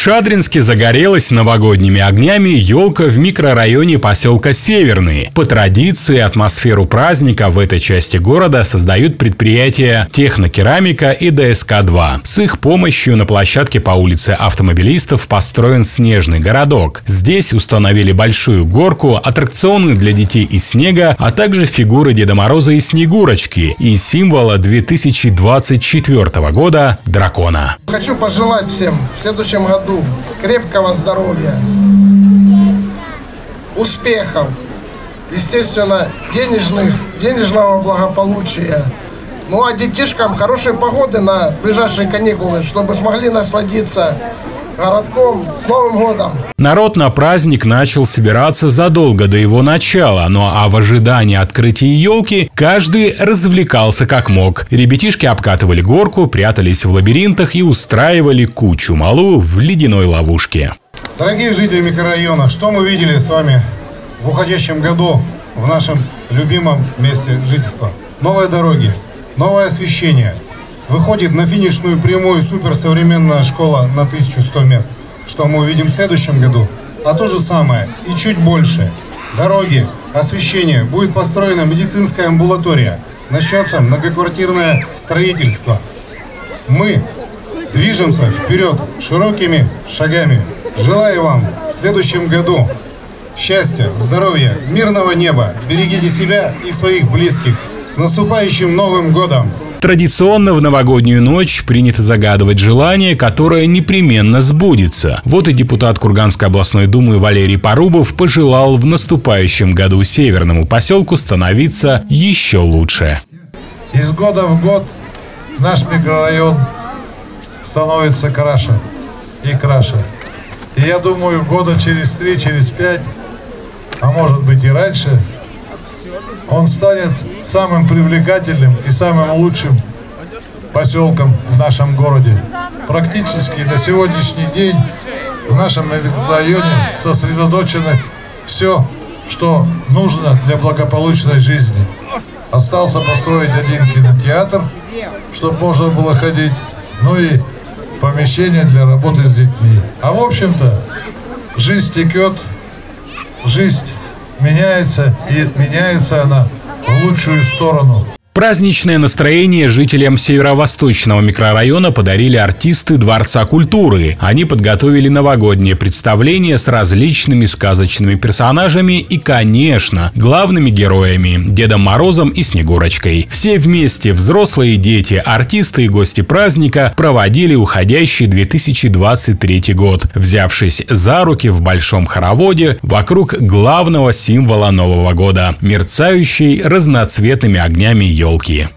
Шадринске загорелась новогодними огнями елка в микрорайоне поселка Северный. По традиции атмосферу праздника в этой части города создают предприятия «Технокерамика» и «ДСК-2». С их помощью на площадке по улице автомобилистов построен снежный городок. Здесь установили большую горку, аттракционы для детей из снега, а также фигуры Деда Мороза и Снегурочки и символа 2024 года – дракона. Хочу пожелать всем в следующем году крепкого здоровья, успехов, естественно, денежных, денежного благополучия. Ну а детишкам хорошей погоды на ближайшие каникулы, чтобы смогли насладиться городком. С Новым годом! Народ на праздник начал собираться задолго до его начала, ну а в ожидании открытия елки каждый развлекался как мог. Ребятишки обкатывали горку, прятались в лабиринтах и устраивали кучу малу в ледяной ловушке. Дорогие жители микрорайона, что мы видели с вами в уходящем году в нашем любимом месте жительства? Новые дороги, новое освещение – выходит на финишную прямую суперсовременная школа на 1100 мест. Что мы увидим в следующем году? А то же самое и чуть больше. Дороги, освещение, будет построена медицинская амбулатория, начнется многоквартирное строительство. Мы движемся вперед широкими шагами. Желаю вам в следующем году счастья, здоровья, мирного неба. Берегите себя и своих близких. С наступающим Новым Годом! Традиционно в новогоднюю ночь принято загадывать желание, которое непременно сбудется. Вот и депутат Курганской областной думы Валерий Порубов пожелал в наступающем году северному поселку становиться еще лучше. Из года в год наш микрорайон становится краше и краше. И я думаю, года через три, через пять, а может быть и раньше, он станет самым привлекательным и самым лучшим поселком в нашем городе. Практически на сегодняшний день в нашем районе сосредоточено все, что нужно для благополучной жизни. Остался построить один кинотеатр, чтобы можно было ходить, ну и помещение для работы с детьми. А в общем-то, жизнь текет, жизнь меняется, и меняется она в лучшую сторону. Праздничное настроение жителям северо-восточного микрорайона подарили артисты Дворца культуры. Они подготовили новогоднее представление с различными сказочными персонажами и, конечно, главными героями – Дедом Морозом и Снегурочкой. Все вместе, взрослые дети, артисты и гости праздника, проводили уходящий 2023 год, взявшись за руки в большом хороводе вокруг главного символа Нового года – мерцающей разноцветными огнями елки елки.